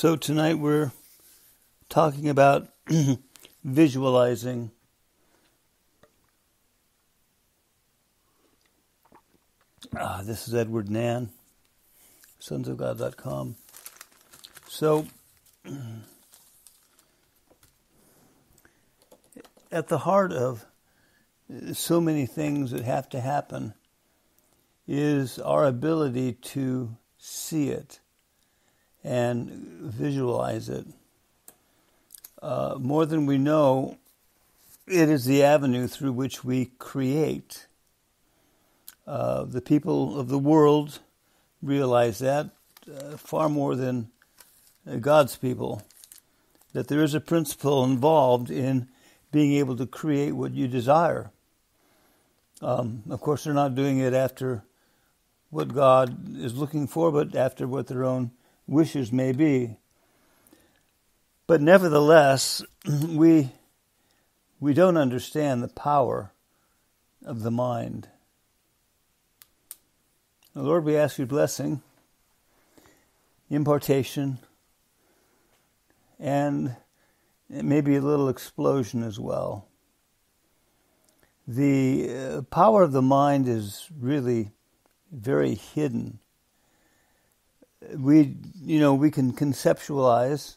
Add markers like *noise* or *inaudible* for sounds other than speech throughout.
So tonight we're talking about *clears throat* visualizing. Ah, this is Edward and Anne, sonsofgod.com. So, *clears throat* at the heart of so many things that have to happen is our ability to see it and visualize it. Uh, more than we know, it is the avenue through which we create. Uh, the people of the world realize that uh, far more than uh, God's people, that there is a principle involved in being able to create what you desire. Um, of course, they're not doing it after what God is looking for, but after what their own wishes may be. But nevertheless, *clears throat* we, we don't understand the power of the mind. Now, Lord, we ask your blessing, impartation, and maybe a little explosion as well. The uh, power of the mind is really very hidden we you know we can conceptualize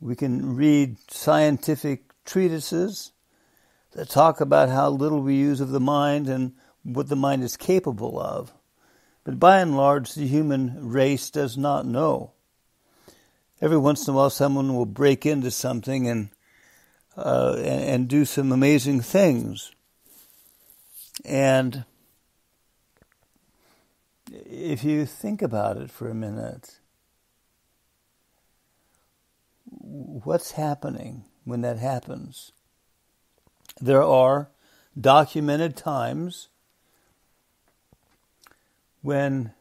we can read scientific treatises that talk about how little we use of the mind and what the mind is capable of. But by and large the human race does not know. Every once in a while someone will break into something and uh, and, and do some amazing things. And if you think about it for a minute, what's happening when that happens? There are documented times when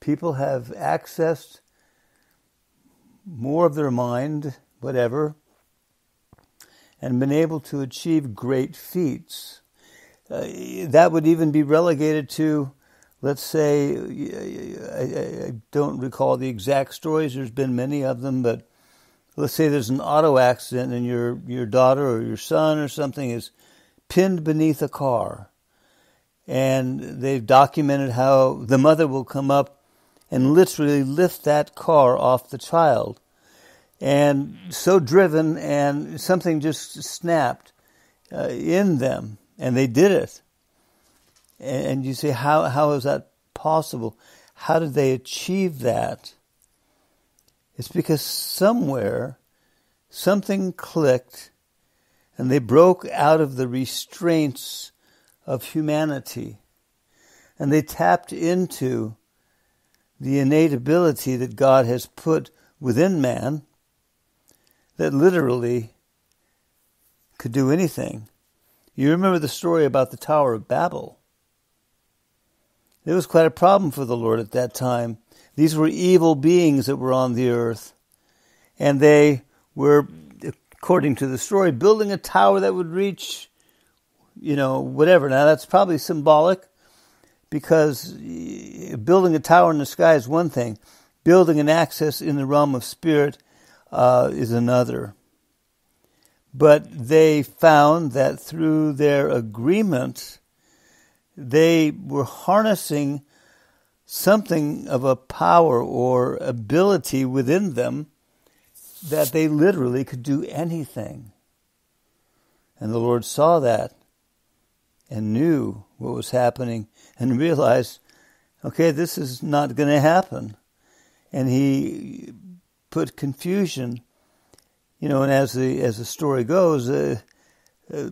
people have accessed more of their mind, whatever, and been able to achieve great feats. Uh, that would even be relegated to let's say, I, I, don't recall the exact stories, there's been many of them, but let's say there's an auto accident and your, your daughter or your son or something is pinned beneath a car. And they've documented how the mother will come up and literally lift that car off the child. And so driven, and something just snapped uh, in them, and they did it. And you say, how, how is that possible? How did they achieve that? It's because somewhere something clicked and they broke out of the restraints of humanity and they tapped into the innate ability that God has put within man that literally could do anything. You remember the story about the Tower of Babel. It was quite a problem for the Lord at that time. These were evil beings that were on the earth. And they were, according to the story, building a tower that would reach, you know, whatever. Now that's probably symbolic because building a tower in the sky is one thing, building an access in the realm of spirit uh, is another. But they found that through their agreement, they were harnessing something of a power or ability within them that they literally could do anything. And the Lord saw that and knew what was happening and *laughs* realized, okay, this is not going to happen. And he put confusion, you know, and as the, as the story goes, uh, uh,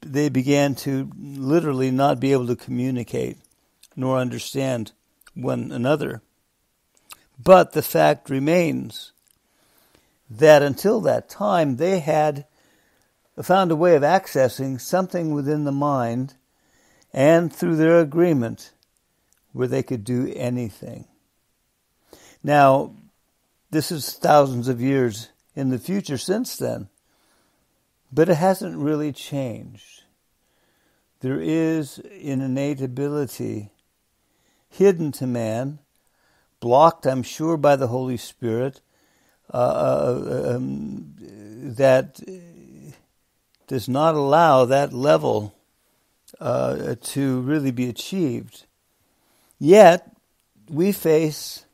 they began to literally not be able to communicate nor understand one another. But the fact remains that until that time, they had found a way of accessing something within the mind and through their agreement where they could do anything. Now, this is thousands of years in the future since then. But it hasn't really changed. There is an innate ability hidden to man, blocked, I'm sure, by the Holy Spirit, uh, uh, um, that does not allow that level uh, to really be achieved. Yet, we face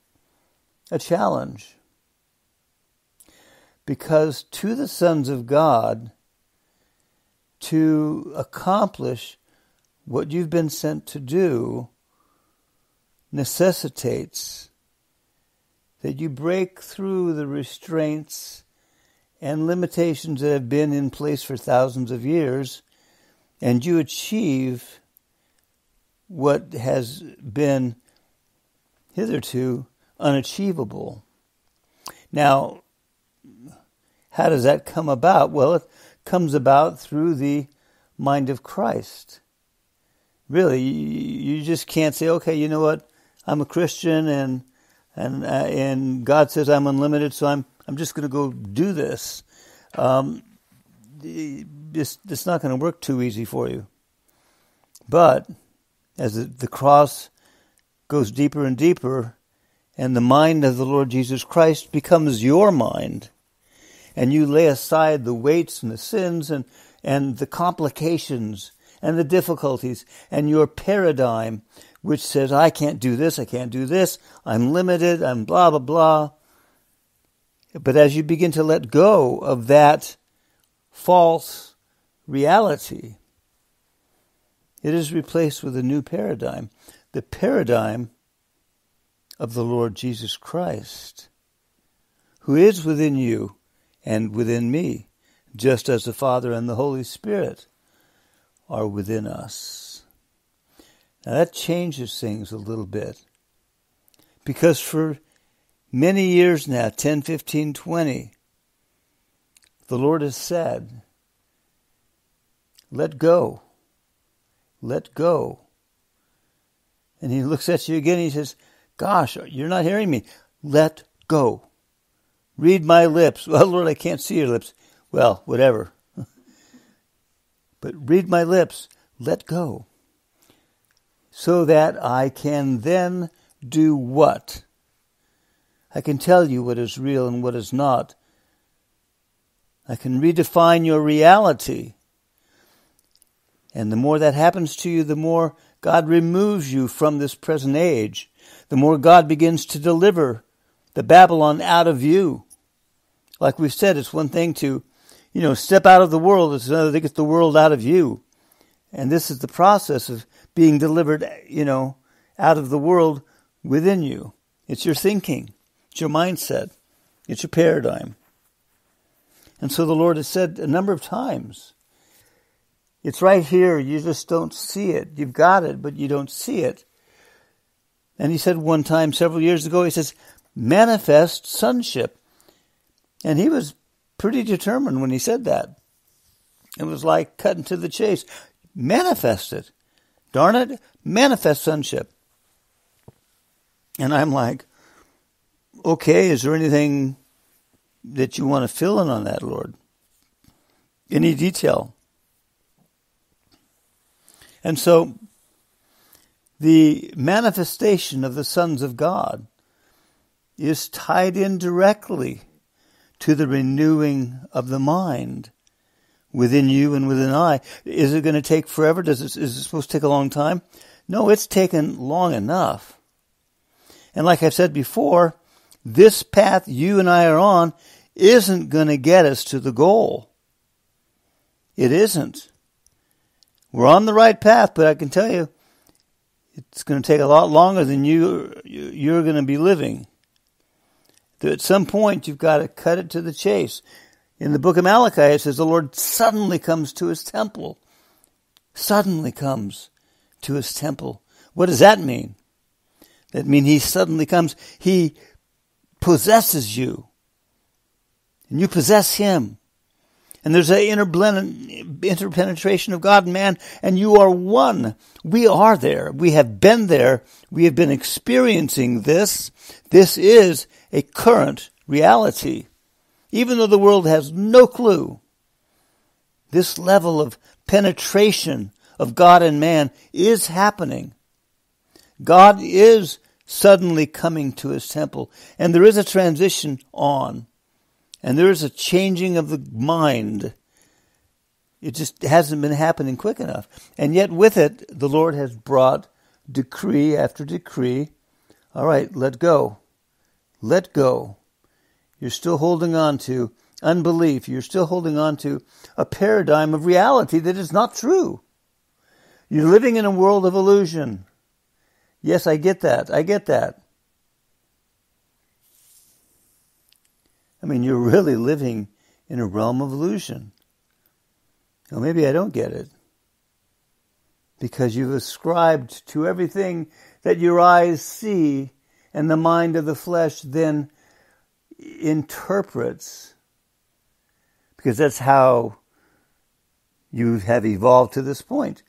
a challenge. Because to the sons of God, to accomplish what you've been sent to do necessitates that you break through the restraints and limitations that have been in place for thousands of years and you achieve what has been hitherto unachievable. Now, how does that come about? Well, comes about through the mind of Christ. Really, you just can't say, okay, you know what? I'm a Christian and and uh, and God says I'm unlimited, so I'm I'm just going to go do this. Um, it's, it's not going to work too easy for you. But as the, the cross goes deeper and deeper, and the mind of the Lord Jesus Christ becomes your mind, and you lay aside the weights and the sins and, and the complications and the difficulties and your paradigm, which says, I can't do this, I can't do this, I'm limited, I'm blah, blah, blah. But as you begin to let go of that false reality, it is replaced with a new paradigm the paradigm of the Lord Jesus Christ, who is within you and within me, just as the Father and the Holy Spirit are within us. Now that changes things a little bit. Because for many years now 10, 15, 20 the Lord has said, let go. Let go. And he looks at you again and he says, Gosh, you're not hearing me. Let go. Read my lips. *laughs* Well, Lord, I can't see your lips. Well, whatever. *laughs* but read my lips. Let go. So that I can then do what? I can tell you what is real and what is not. I can redefine your reality. And the more that happens to you, the more God removes you from this present age, the more God begins to deliver the Babylon out of you. Like we've said, it's one thing to, you know, step out of the world, it's another to get the world out of you. And this is the process of being delivered, you know, out of the world within you. It's your thinking, it's your mindset, it's your paradigm. And so the Lord has said a number of times, it's right here. You just don't see it. You've got it, but you don't see it. And he said one time several years ago, he says, manifest sonship. And he was pretty determined when he said that. It was like cutting to the chase. Manifest it. Darn it, manifest sonship. And I'm like, okay, is there anything that you want to fill in on that, Lord? Any detail? And so the manifestation of the sons of God is tied in directly to the renewing of the mind within you and within I. Is it going to take forever? Does it, is it supposed to take a long time? No, it's taken long enough. And like I've said before, this path you and I are on isn't going to get us to the goal. It isn't. We're on the right path, but I can tell you, it's going to take a lot longer than you you're going to be living. At some point, you've got to cut it to the chase. In the book of Malachi, it says the Lord suddenly comes to his temple. Suddenly comes to his temple. What does that mean? That means he suddenly comes. He possesses you. And you possess him. And there's an inner blend interpenetration of God and man, and you are one. We are there. We have been there. We have been experiencing this. This is a current reality. Even though the world has no clue, this level of penetration of God and man is happening. God is suddenly coming to his temple, and there is a transition on. And there is a changing of the mind. It just hasn't been happening quick enough. And yet, with it, the Lord has brought decree after decree. All right, let go. Let go. You're still holding on to unbelief. You're still holding on to a paradigm of reality that is not true. You're living in a world of illusion. Yes, I get that. I get that. I mean, you're really living in a realm of illusion. Well, maybe I don't get it. Because you've ascribed to everything that your eyes see and the mind of the flesh then interprets. Because that's how you have evolved to this point.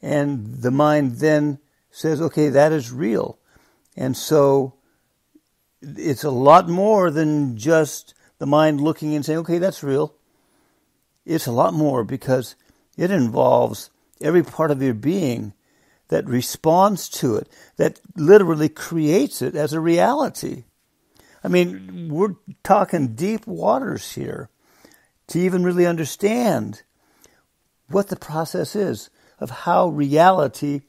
And the mind then says, okay, that is real. And so it's a lot more than just the mind looking and saying, okay, that's real. It's a lot more because it involves every part of your being that responds to it, that literally creates it as a reality. I mean, we're talking deep waters here to even really understand what the process is of how reality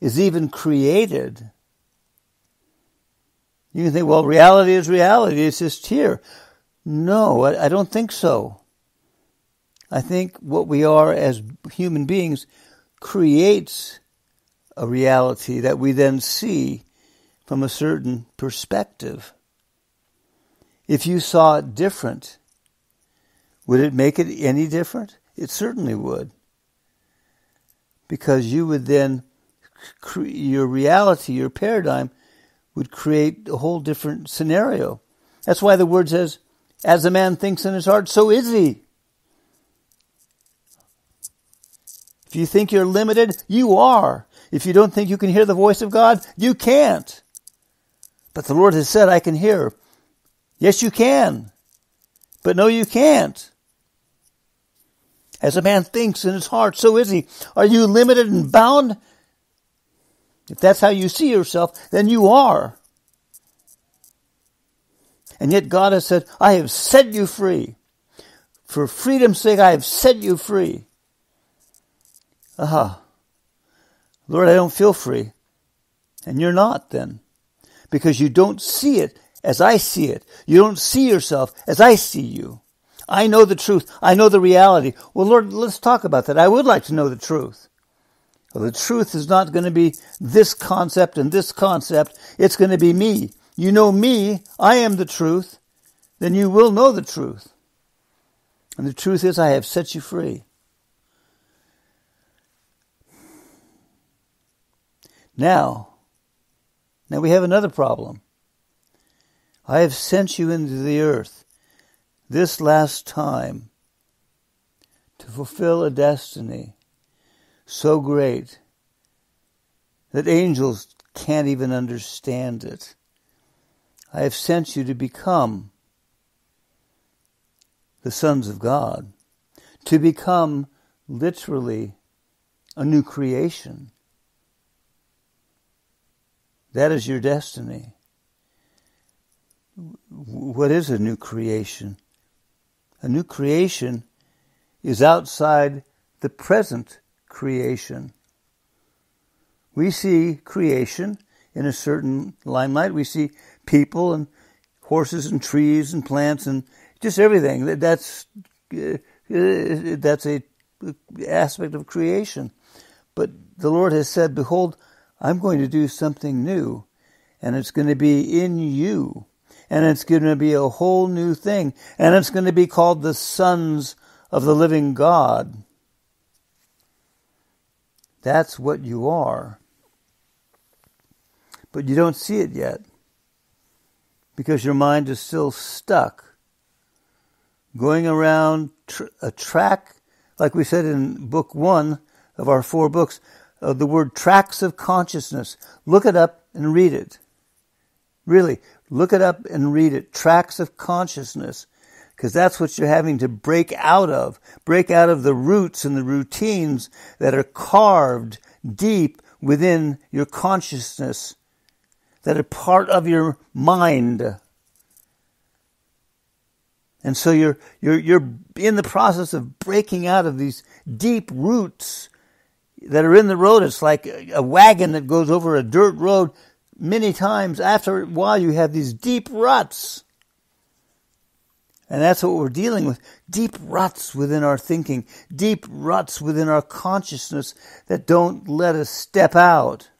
is even created. You can think, well, reality is reality, it's just here. No, I, I don't think so. I think what we are as human beings creates a reality that we then see from a certain perspective. If you saw it different, would it make it any different? It certainly would. Because you would then, your reality, your paradigm, would create a whole different scenario. That's why the word says, as a man thinks in his heart, so is he. If you think you're limited, you are. If you don't think you can hear the voice of God, you can't. But the Lord has said, I can hear. Yes, you can. But no, you can't. As a man thinks in his heart, so is he. Are you limited and bound? If that's how you see yourself, then you are. And yet God has said, I have set you free. For freedom's sake, I have set you free. Aha. Lord, I don't feel free. And you're not then. Because you don't see it as I see it. You don't see yourself as I see you. I know the truth. I know the reality. Well, Lord, let's talk about that. I would like to know the truth. Well, the truth is not going to be this concept and this concept. It's going to be me. You know me. I am the truth. Then you will know the truth. And the truth is I have set you free. Now, now we have another problem. I have sent you into the earth this last time to fulfill a destiny so great that angels can't even understand it. I have sent you to become the sons of God, to become literally a new creation. That is your destiny. What is a new creation? A new creation is outside the present creation. We see creation in a certain limelight. We see people and horses and trees and plants and just everything. That's uh, that's a aspect of creation. But the Lord has said, "Behold, I'm going to do something new, and it's going to be in you, and it's going to be a whole new thing, and it's going to be called the sons of the living God." That's what you are. But you don't see it yet because your mind is still stuck going around tr- a track, like we said in book one of our four books, of the word tracks of consciousness. Look it up and read it. Really, look it up and read it. Tracks of consciousness because that's what you're having to break out of. Break out of the roots and the routines that are carved deep within your consciousness, that are part of your mind. And so you're, you're, you're in the process of breaking out of these deep roots that are in the road. It's like a wagon that goes over a dirt road many times. After a while, you have these deep ruts. And that's what we're dealing with. Deep ruts within our thinking, deep ruts within our consciousness that don't let us step out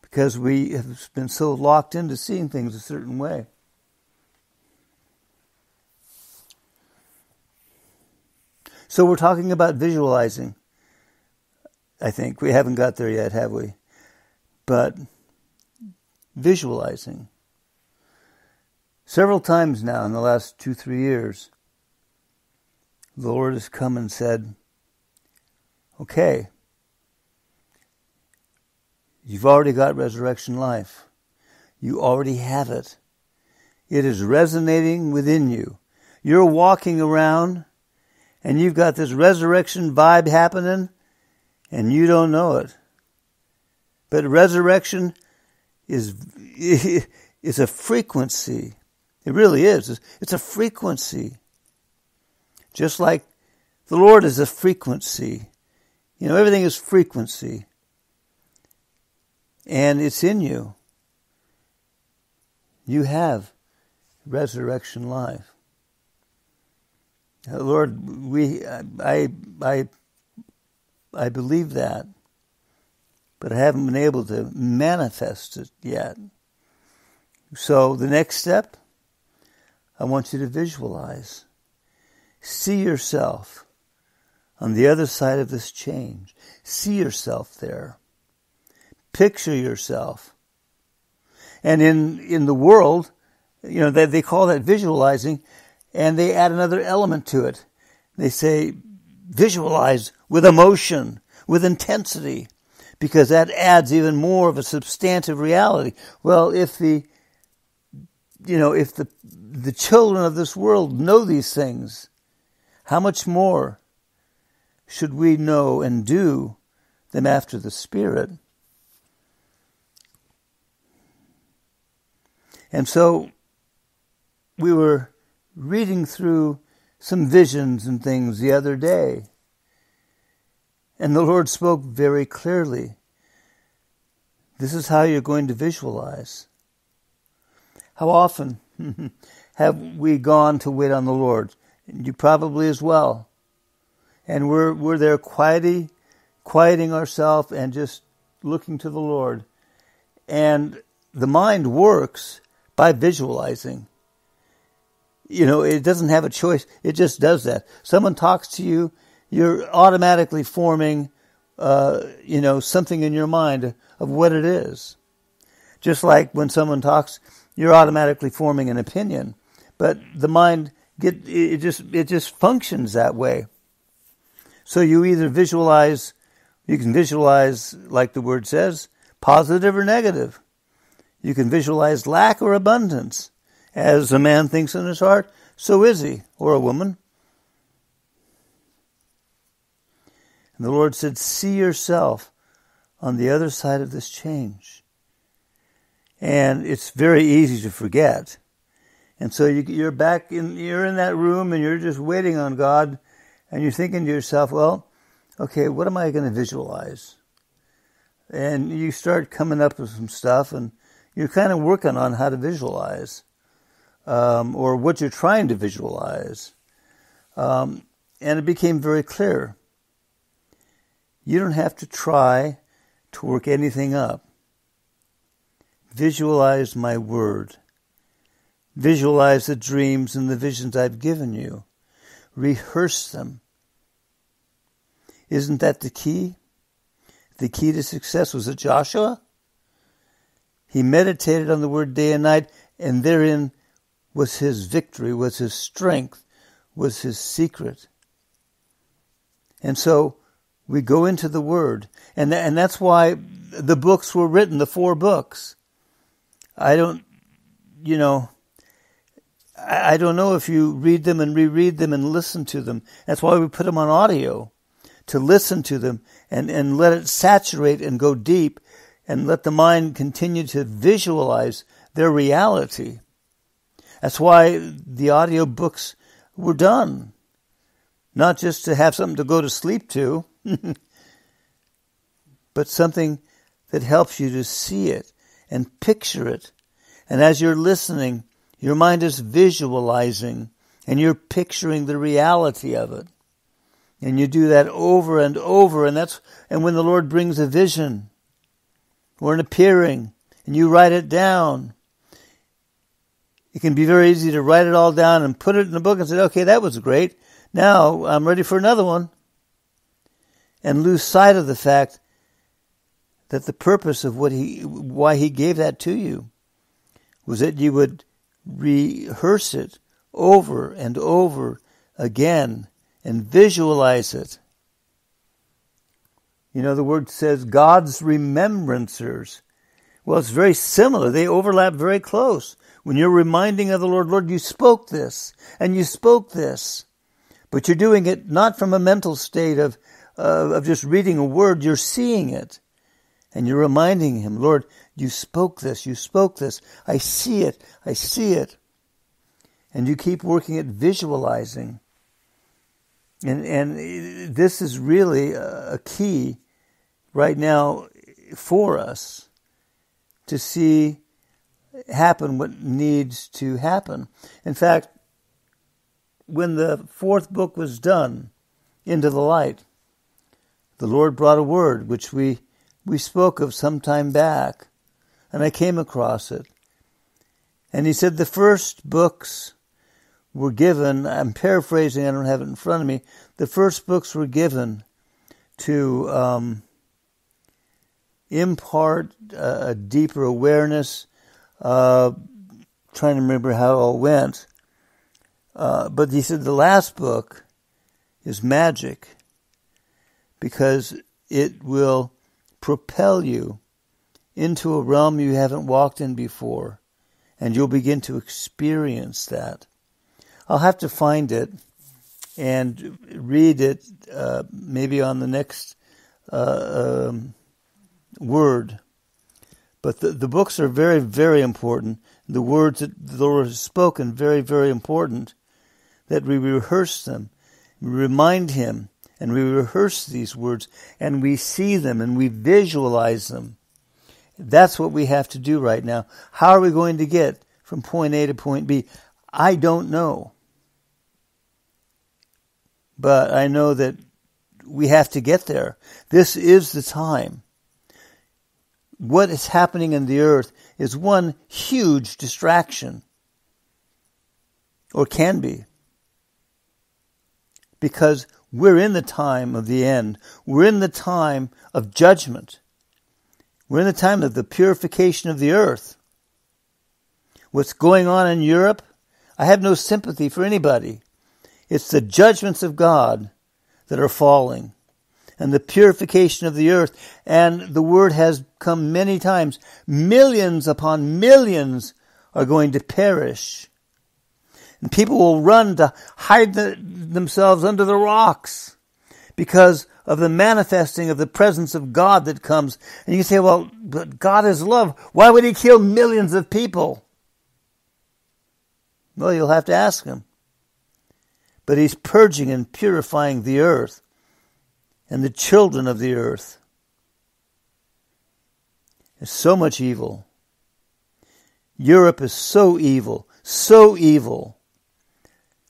because we have been so locked into seeing things a certain way. So we're talking about visualizing. I think we haven't got there yet, have we? But visualizing. Several times now in the last two, three years, the Lord has come and said, Okay, you've already got resurrection life. You already have it. It is resonating within you. You're walking around and you've got this resurrection vibe happening and you don't know it. But resurrection is, *laughs* is a frequency. It really is. It's a frequency. Just like the Lord is a frequency. You know, everything is frequency. And it's in you. You have resurrection life. Lord, we, I, I, I believe that, but I haven't been able to manifest it yet. So the next step, I want you to visualize. See yourself on the other side of this change. See yourself there. Picture yourself. And in, in the world, you know, they, they call that visualizing and they add another element to it. They say visualize with emotion, with intensity, because that adds even more of a substantive reality. Well, if the you know, if the the children of this world know these things, how much more should we know and do them after the Spirit? And so we were reading through some visions and things the other day. And the Lord spoke very clearly. This is how you're going to visualize. How often *laughs* have we gone to wait on the Lord? You probably as well. And we're, we're there quieting, quieting ourselves and just looking to the Lord. And the mind works by visualizing. You know, it doesn't have a choice. It just does that. Someone talks to you, you're automatically forming, uh, you know, something in your mind of what it is. Just like when someone talks, you're automatically forming an opinion. But the mind get it just it just functions that way. So you either visualize, you can visualize like the word says, positive or negative. You can visualize lack or abundance. As a man thinks in his heart, so is he, or a woman. And the Lord said, See yourself on the other side of this change. And it's very easy to forget. And so you, are back in, you're in that room and you're just waiting on God and you're thinking to yourself, well, okay, what am I going to visualize? And you start coming up with some stuff and you're kind of working on how to visualize um, or what you're trying to visualize. Um, and it became very clear. You don't have to try to work anything up. Visualize my word. Visualize the dreams and the visions I've given you. Rehearse them. Isn't that the key? The key to success was it Joshua? He meditated on the word day and night, and therein was his victory, was his strength, was his secret. And so we go into the Word. And, th- and that's why the books were written, the four books. I don't, you know, I, I don't know if you read them and reread them and listen to them. That's why we put them on audio, to listen to them and, and let it saturate and go deep and let the mind continue to visualize their reality. That's why the audio books were done. Not just to have something to go to sleep to, *laughs* but something that helps you to see it and picture it. And as you're listening, your mind is visualizing and you're picturing the reality of it. And you do that over and over. And that's, and when the Lord brings a vision or an appearing and you write it down, it can be very easy to write it all down and put it in a book and say, okay, that was great. Now I'm ready for another one. And lose sight of the fact that the purpose of what he, why he gave that to you was that you would rehearse it over and over again and visualize it. You know, the word says God's remembrancers. Well, it's very similar. They overlap very close. When you're reminding of the Lord, Lord, you spoke this and you spoke this, but you're doing it not from a mental state of, uh, of just reading a word, you're seeing it. And you're reminding him, Lord, you spoke this, you spoke this. I see it, I see it. And you keep working at visualizing. And, and this is really a key right now for us to see happen what needs to happen. In fact, when the fourth book was done, Into the Light, the Lord brought a word which we, we spoke of some time back, and I came across it. And he said the first books were given, I'm paraphrasing, I don't have it in front of me, the first books were given to um, impart a deeper awareness uh, trying to remember how it all went. Uh, but he said the last book is magic because it will propel you into a realm you haven't walked in before, and you'll begin to experience that. I'll have to find it and read it uh, maybe on the next uh, um, word but the, the books are very, very important. The words that the Lord has spoken, very, very important. That we rehearse them, we remind Him, and we rehearse these words, and we see them, and we visualize them. That's what we have to do right now. How are we going to get from point A to point B? I don't know. But I know that we have to get there. This is the time what is happening in the earth is one huge distraction, or can be, because we're in the time of the end. We're in the time of judgment. We're in the time of the purification of the earth. What's going on in Europe, I have no sympathy for anybody. It's the judgments of God that are falling and the purification of the earth. And the word has come many times. Millions upon millions are going to perish. And people will run to hide the, themselves under the rocks because of the manifesting of the presence of God that comes. And you say, well, but God is love. Why would he kill millions of people? Well, you'll have to ask him. But he's purging and purifying the earth and the children of the earth. There's so much evil. Europe is so evil, so evil.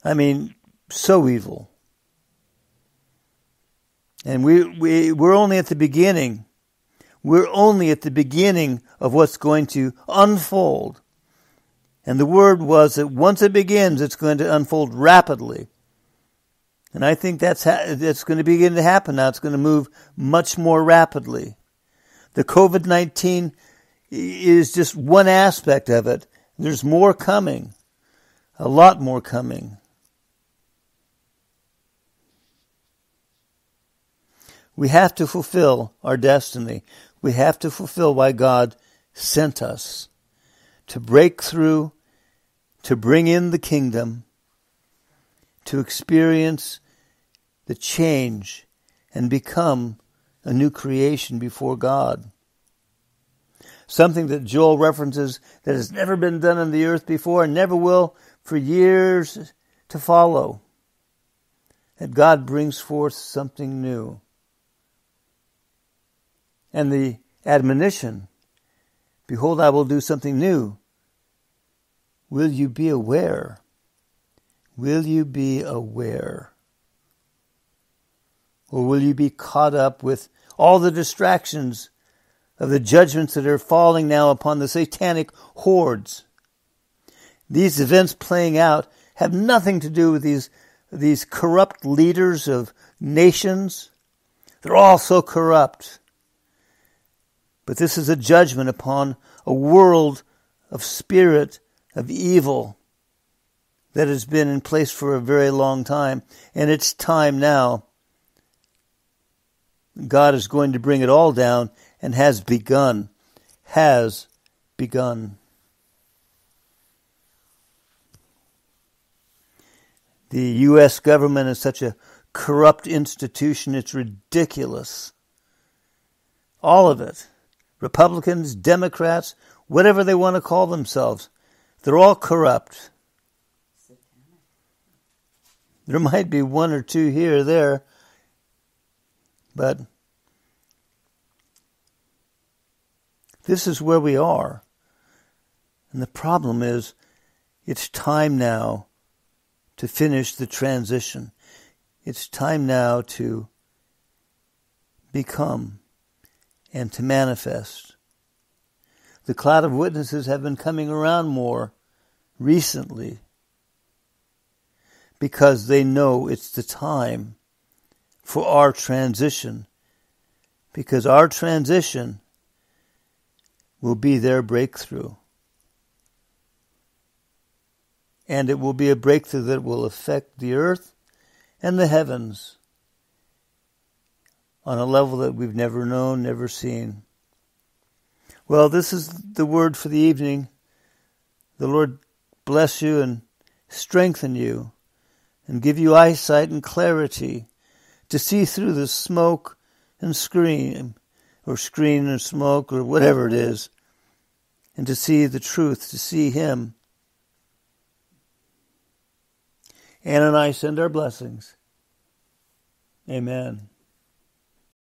I mean, so evil. And we, we, we're only at the beginning. We're only at the beginning of what's going to unfold. And the word was that once it begins, it's going to unfold rapidly. And I think that's, ha- that's going to begin to happen now. It's going to move much more rapidly. The COVID 19 is just one aspect of it. There's more coming, a lot more coming. We have to fulfill our destiny. We have to fulfill why God sent us to break through, to bring in the kingdom to experience the change and become a new creation before God. something that Joel references that has never been done on the earth before and never will for years to follow. That God brings forth something new. And the admonition, behold, I will do something new. Will you be aware? Will you be aware? Or will you be caught up with all the distractions of the judgments that are falling now upon the satanic hordes? These events playing out have nothing to do with these, these corrupt leaders of nations. They're all so corrupt. But this is a judgment upon a world of spirit of evil that has been in place for a very long time. And it's time now. God is going to bring it all down and has begun. Has begun. The U.S. government is such a corrupt institution, it's ridiculous. All of it. Republicans, Democrats, whatever they want to call themselves, they're all corrupt. There might be one or two here or there, but this is where we are. And the problem is, it's time now to finish the transition. It's time now to become and to manifest. The cloud of witnesses have been coming around more recently because they know it's the time for our transition. Because our transition will be their breakthrough. And it will be a breakthrough that will affect the earth and the heavens on a level that we've never known, never seen. Well, this is the word for the evening. The Lord bless you and strengthen you and give you eyesight and clarity to see through the smoke and screen, or screen and smoke, or whatever it is, and to see the truth, to see Him. Anne and I send our blessings. Amen.